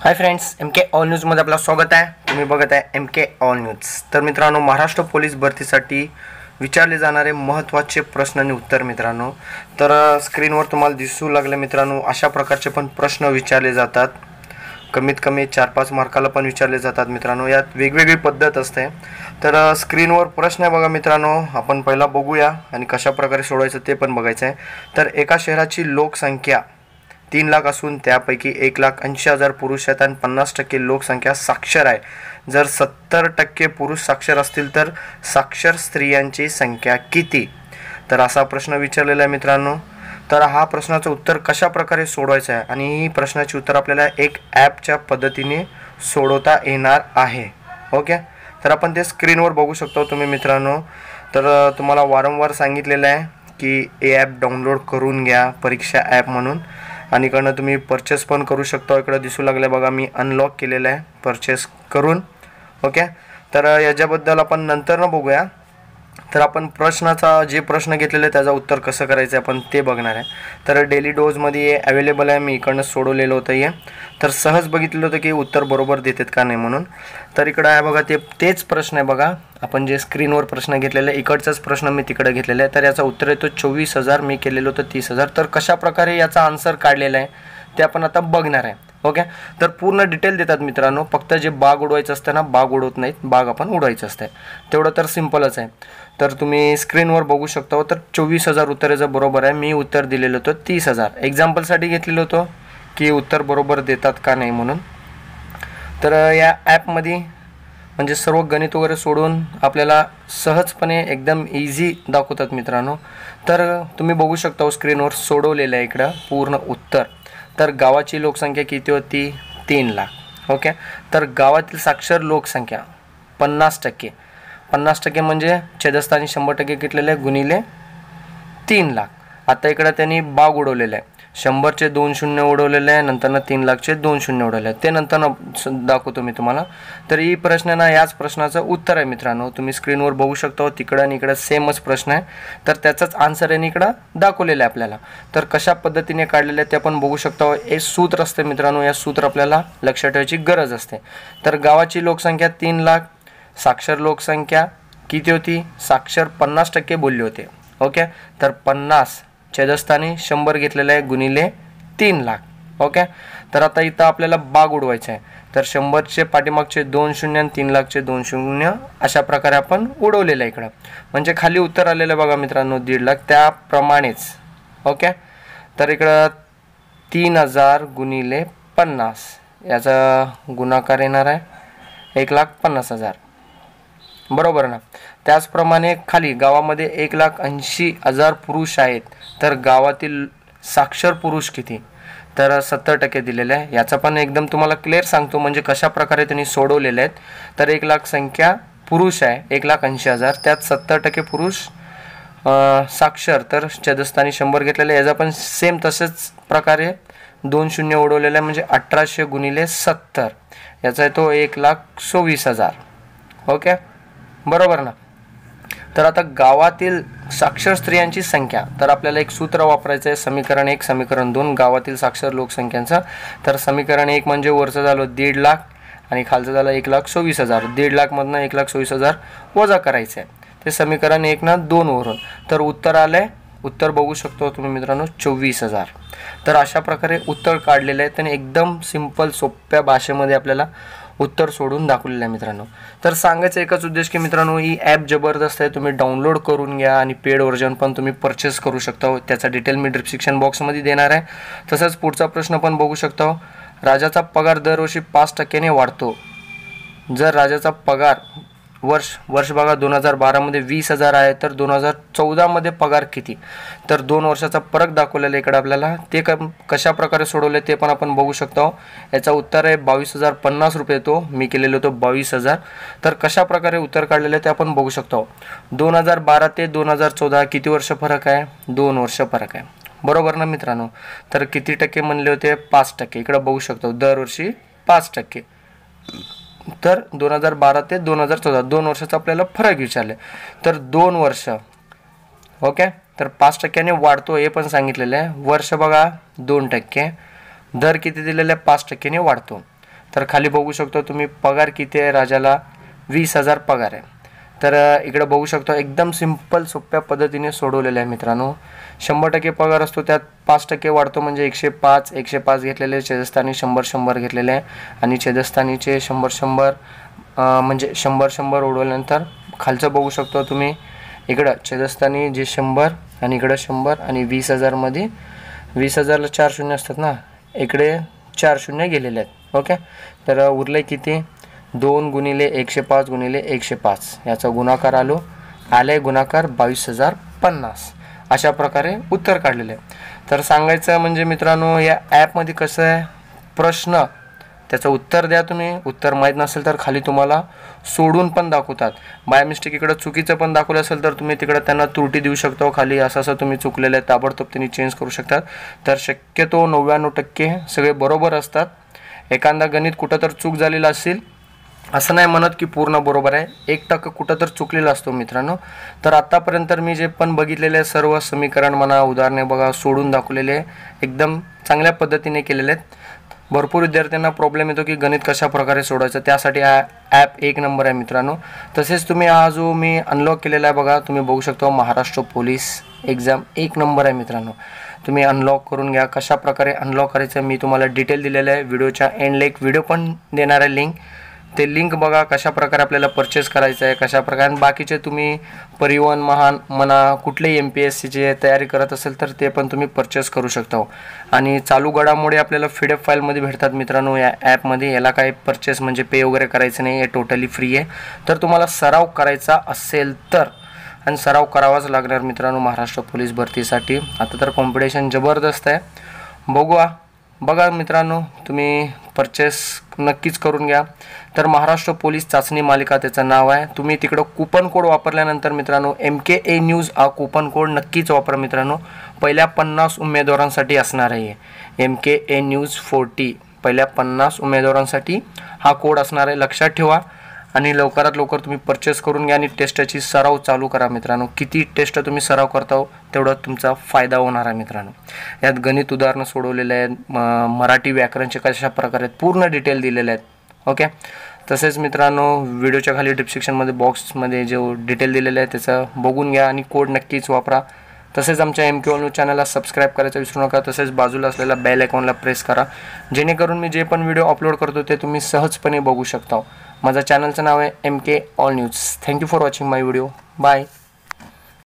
Hi friends M K all न्यूजमध्ये आपलं स्वागत आहे. तुम्ही बघत आहे एम के ऑल न्यूज तर मित्रांनो महाराष्ट्र पोलीस भरतीसाठी विचारले जाणारे महत्त्वाचे प्रश्न आणि उत्तर मित्रांनो. तर स्क्रीनवर तुम्हाला दिसू लागले मित्रांनो अशा प्रकारचे पण प्रश्न विचारले जातात. कमीत कमी चार पाच मार्काला पण विचारले जातात मित्रांनो. यात वेगवेगळी पद्धत असते. तर स्क्रीनवर प्रश्न आहे बघा मित्रांनो. आपण पहिला बघूया आणि कशा प्रकारे सोडवायचं ते पण बघायचं आहे तर एका शहराची लोकसंख्या तीन लाख असून त्यापैकी एक लाख ऐंशी हजार पुरुष आहेत आणि पन्नास टक्के लोकसंख्या साक्षर आहे. जर सत्तर टक्के पुरुष साक्षर असतील तर साक्षर स्त्रियांची संख्या किती? तर असा प्रश्न विचारलेला आहे मित्रांनो. तर हा प्रश्नाचं उत्तर कशा प्रकारे सोडवायचं आहे? आणि ही प्रश्नाची उत्तर आपल्याला एक ॲपच्या पद्धतीने सोडवता येणार आहे. ओके? तर आपण ते स्क्रीनवर बघू शकतो तुम्ही मित्रांनो. तर तुम्हाला वारंवार सांगितलेलं आहे की ए ॲप डाउनलोड करून घ्या परीक्षा ॲप म्हणून. आणि इकडनं तुम्ही परचेस पण करू शकता. इकडं दिसू लागलं बघा मी अनलॉक केलेलं आहे परचेस करून. ओके तर याच्याबद्दल आपण नंतर ना बघूया. तर आपण प्रश्नाचा जे प्रश्न घेतलेले त्याचं उत्तर कसं करायचं आहे आपण ते बघणार आहे. तर डेली डोजमध्ये अवेलेबल आहे मी इकडनं सोडवलेलं होतं हे. तर सहज बघितलेलं होतं की उत्तर बरोबर देतात का नाही म्हणून. तर इकडं आहे बघा ते तेच प्रश्न आहे बघा. आपण जे स्क्रीनवर प्रश्न घेतलेले आहे, इकडचाच प्रश्न मी तिकडे घेतलेला आहे. तर याचा उत्तर येतो चोवीस हजार मी केलेलं होतं तीस हजार. तर कशाप्रकारे याचा आन्सर काढलेला आहे ते आपण आता बघणार आहे. ओके? तर पूर्ण डिटेल देतात मित्रांनो. फक्त जे बाग उडवायचं असतं ना बाग उडवत नाहीत. बाग आपण उडवायचं असतं तेवढं तर सिम्पलच आहे. तर तुम्ही स्क्रीनवर बघू शकता हो. तर चोवीस हजार उत्तरेचं बरोबर आहे. मी उत्तर दिलेलं होतं तीस हजार. एक्झाम्पलसाठी घेतलेलं होतं की उत्तर बरोबर देतात का नाही म्हणून. तर या ॲपमध्ये म्हणजे सर्व गणित वगैरे सोडून आपल्याला सहजपणे एकदम इझी दाखवतात मित्रांनो. तर तुम्ही बघू शकता हो, स्क्रीनवर सोडवलेलं आहे इकडं पूर्ण उत्तर. तर गावाची लोकसंख्या किती होती? तीन लाख. ओके तर गावातील साक्षर लोकसंख्या पन्नास टक्के. पन्नास टक्के म्हणजे छेदस्थानी शंभर टक्के घेतलेले आहे गुणिले तीन लाख. आता इकडं त्यांनी बाग उडवलेला आहे. शंभरचे दोन शून्य उडवलेले आहे नंतरनं तीन लाखचे दोन शून्य उडवले आहे. ते नंतर दाखवतो मी तुम्हाला. तर ही प्रश्न ना याच प्रश्नाचं उत्तर आहे मित्रांनो. तुम्ही स्क्रीनवर बघू शकता तिकडं आणि इकडं सेमच प्रश्न आहे. तर त्याचाच आन्सर आहे इकडं दाखवलेलं आहे आपल्याला. तर कशा पद्धतीने काढलेलं आहे ते आपण बघू शकता. हे सूत्र असते मित्रांनो या सूत्र आपल्याला लक्षात ठेवायची गरज असते. तर गावाची लोकसंख्या तीन लाख साक्षर लोकसंख्या किती होती? साक्षर पन्नास टक्के बोलले होते. ओके? तर पन्नास छेदस्थानी शंभर घेतलेलं आहे गुणिले तीन लाख. ओके? तर आता इथं आपल्याला बाग उडवायचं आहे. तर शंभरचे पाठीमागचे दोन शून्य आणि तीन लाखचे दोन शून्य अशा प्रकारे आपण उडवलेलं आहे इकडं. म्हणजे खाली उत्तर आलेलं बघा मित्रांनो दीड लाख. त्याप्रमाणेच. ओके? तर इकडं तीन हजार गुणिले पन्नास. याचा गुणाकार येणार आहे एक लाख पन्नास हजार. बरोबर ना. त्याचप्रमाणे खाली गावामध्ये एक लाख ऐंशी हजार पुरुष आहेत. तर गावातील साक्षर पुरुष किती? तर सत्तर टक्के दिलेले आहे. याचा पण एकदम तुम्हाला क्लिअर सांगतो. म्हणजे कशा प्रकारे त्यांनी सोडवलेले आहेत. तर एक लाख संख्या पुरुष आहे. एक लाख ऐंशी हजार. त्यात सत्तर टक्के पुरुष साक्षर. तर छेदस्थानी शंभर घेतलेले आहे. याचा पण सेम तसेच प्रकारे दोन शून्य उडवलेलं आहे. म्हणजे अठराशे गुणिले सत्तर. याचा येतो एक लाख चोवीस हजार. ओके? बरोबर ना? तर आता गावातील साक्षर स्त्रियांची संख्या तर आपल्याला एक सूत्र वापरायचं आहे समीकरण एक समीकरण दोन गावातील साक्षर लोकसंख्यांचं. तर समीकरण एक म्हणजे वरचं झालं दीड लाख आणि खालचं झालं एक लाख चोवीस हजार. दीड लाखमधनं एक लाख चोवीस हजार वजा करायचं आहे ते समीकरण एक ना दोनवरून तर उत्तर आलं आहे उत्तर बघू शकतो तुम्ही मित्रांनो चोवीस हजार. तर अशा प्रकारे उत्तर काढलेलं आहे. त्याने एकदम सिंपल सोप्या भाषेमध्ये आपल्याला उत्तर सोडून दाखवलेलं आहे मित्रांनो. तर सांगायचं एकच उद्देश की मित्रांनो ही ॲप जबरदस्त आहे तुम्ही डाउनलोड करून घ्या आणि पेड व्हर्जन पण तुम्ही परचेस करू शकता. त्याचा डिटेल मी डिस्क्रिप्शन बॉक्समध्ये देणार आहे. तसंच पुढचा प्रश्न पण बघू शकता हो. राजाचा पगार दरवर्षी पाच टक्क्याने वाढतो. जर राजाचा पगार वर्ष वर्ष बघा दोन हजार बारामध्ये वीस हजार आहे तर दोन हजार चौदामध्ये पगार किती? तर दोन वर्षाचा फरक दाखवलेला आहे इकडे आपल्याला. ते क कशा प्रकारे सोडवले ते पण आपण बघू शकतो. याचा उत्तर आहे बावीस हजार पन्नास रुपये तो. मी केलेलो होतो बावीस हजार. तर कशाप्रकारे उत्तर काढलेलं आहे ते आपण बघू शकतो. दोन हजार बारा ते दोन हजार चौदा किती वर्ष फरक आहे? दोन वर्ष फरक आहे. बरोबर ना मित्रांनो? तर किती टक्के म्हणले होते? पाच टक्के. इकडं बघू शकतो. दरवर्षी पाच टक्के. तर दोन हजार बारा ते दोन हजार चौदा दोन वर्षाचा आपल्याला फरक विचारले. तर दोन वर्ष ओके? तर पाच टक्क्याने वाढतो हे पण सांगितलेलं आहे. वर्ष बघा दोन टक्के. दर किती दिलेला? आहे पाच टक्क्याने वाढतो. तर खाली बघू शकतो तुम्ही पगार किती आहे राजाला? वीस हजार पगार आहे. तर इकडं बघू शकतो एकदम सिंपल सोप्या पद्धतीने सोडवलेलं आहे मित्रांनो. शंभर टक्के पगार असतो त्यात पाच टक्के वाढतो म्हणजे एकशे पाच एकशे पाच घेतलेले छेदस्थानी शंभर शंभर घेतलेले आहे आणि छेदस्थानीचे शंभर शंभर म्हणजे शंभर शंभर उडवल्यानंतर खालचं बघू शकतो तुम्ही. इकडं छेदस्थानी जे शंभर आणि इकडं शंभर आणि वीस हजारमध्ये वीस हजारला चार शून्य असतात ना? इकडे चार शून्य गेलेले आहेत ओके? तर उरले किती? दोन गुणिले एकशे पाच गुणिले एकशे पाच. याचा गुणाकार आलो. आले गुणाकार बावीस हजार पन्नास. अशा प्रकारे उत्तर काढलेले आहे. तर सांगायचं म्हणजे मित्रांनो या ॲपमध्ये कसं आहे? प्रश्न. त्याचं उत्तर द्या तुम्ही. उत्तर माहीत नसेल तर खाली तुम्हाला सोडून पण दाखवतात. बाय मिस्टेक इकडं चुकीचं पण दाखवलं असेल तर तुम्ही तिकडं त्यांना त्रुटी देऊ शकता हो खाली. असं असं तुम्ही चुकलेलं आहे. ताबडतोब त्यांनी चेंज करू शकतात. तर शक्यतो नव्याण्णव टक्के सगळे बरोबर असतात. एखादा गणित कुठं तर चूक झालेला असेल असं नाही म्हणत की पूर्ण बरोबर आहे. एक टक्का कुठं तर चुकलेला असतो मित्रांनो. तर आत्तापर्यंत मी जे पण बघितलेले सर्व समीकरण म्हणा उदाहरणे बघा सोडून दाखवलेले एकदम चांगल्या पद्धतीने केलेले आहेत. भरपूर विद्यार्थ्यांना प्रॉब्लेम येतो की गणित कशा प्रकारे सोडायचं त्यासाठी हा ॲप एक नंबर आहे मित्रांनो. तसेच तुम्ही हा जो मी अनलॉक केलेला आहे बघा तुम्ही बघू शकता महाराष्ट्र पोलीस एक्झाम एक नंबर आहे मित्रांनो. तुम्ही अनलॉक करून घ्या. कशा प्रकारे अनलॉक करायचं मी तुम्हाला डिटेल दिलेलं आहे. व्हिडिओच्या एंडला एक व्हिडिओ पण देणार आहे लिंक ते लिंक बघा कशा प्रकारे आपल्याला परचेस करायचं आहे कशाप्रकारे आणि बाकीचे तुम्ही परिवहन महान म्हणा कुठलेही एम पी एस सीचे तयारी करत असेल तर ते पण तुम्ही परचेस करू शकता हो. आणि चालू घडामोडी आपल्याला फीडअप फाईलमध्ये भेटतात मित्रांनो या ॲपमध्ये याला काही परचेस म्हणजे पे वगैरे करायचं नाही हे टोटली फ्री आहे. तर तुम्हाला सराव करायचा असेल तर आणि सराव करावाच लागणार मित्रांनो महाराष्ट्र पोलीस भरतीसाठी. आता तर कॉम्पिटिशन जबरदस्त आहे. बघूया बघा मित्रांनो तुम्ही परचेस नक्कीच करून घ्या. तर महाराष्ट्र पोलीस चाचणी मालिका त्याचं नाव आहे. तुम्ही तिकडं कुपन कोड वापरल्यानंतर मित्रांनो एम के ए न्यूज हा कुपन कोड नक्कीच वापरा मित्रांनो. पहिल्या पन्नास उमेदवारांसाठी असणार आहे M K A news forty पहिल्या पन्नास उमेदवारांसाठी हा कोड असणार आहे. लक्षात ठेवा. आणि लवकरात लवकर तुम्ही परचेस करून घ्या आणि टेस्टची सराव चालू करा मित्रांनो. किती टेस्ट तुम्ही सराव करता तेवढा तुमचा फायदा होणार आहे मित्रांनो. यात गणित उदाहरणं सोडवलेले आहेत म- मराठी व्याकरणचे कशा प्रकारे आहेत पूर्ण डिटेल दिलेले आहेत. ओके तसेच मित्रांनो व्हिडिओच्या खाली डिस्क्रिप्शनमध्ये बॉक्समध्ये जो डिटेल दिलेला आहे त्याचं बघून घ्या आणि कोड नक्कीच वापरा. तसेच आमच्या एम क्यू न्यूज चॅनलला सबस्क्राईब करायचं विसरू नका. तसेच बाजूला असलेला बेल आयकॉनला प्रेस करा. जेणेकरून मी जे पण व्हिडिओ अपलोड करतो ते तुम्ही सहजपणे बघू शकता. माझ्या चॅनलचं नाव आहे M K all news thank you for watching my video bye